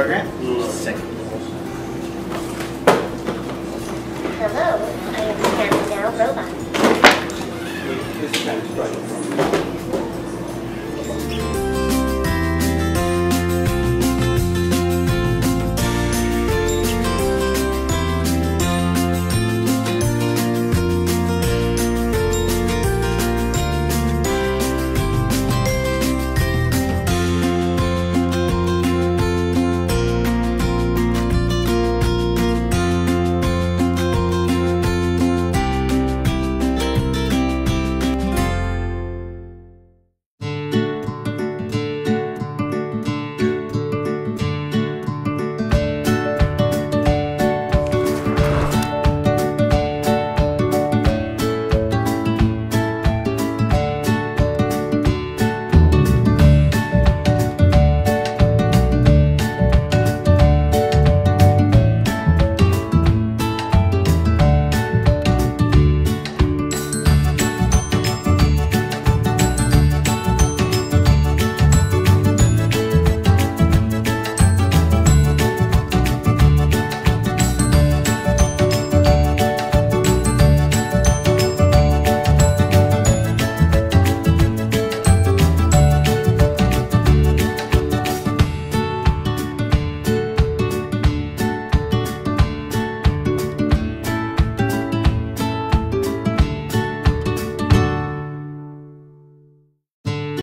program? Second. Hello, I am the Now Robot.